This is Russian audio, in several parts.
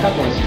Cowboys.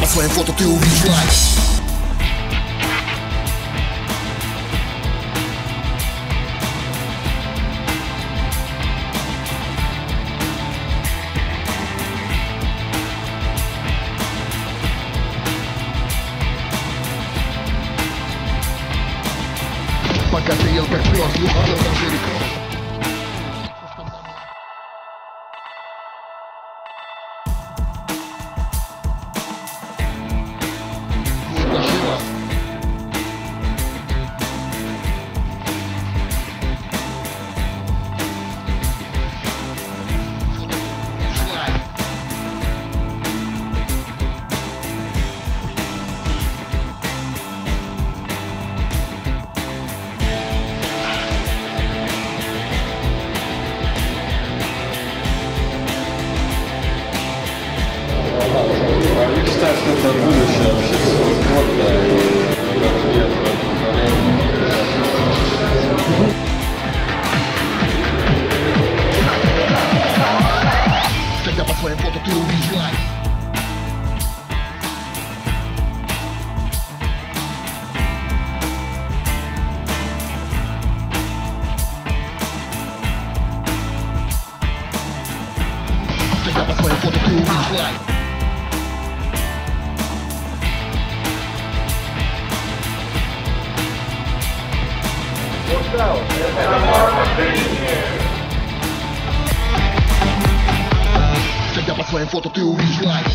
По своим фото ты увидишь. Лайк Пока ты ел как пес, лупал на жириков Своим фото ты увидишь лайк Тогда по своим фото ты увидишь лайк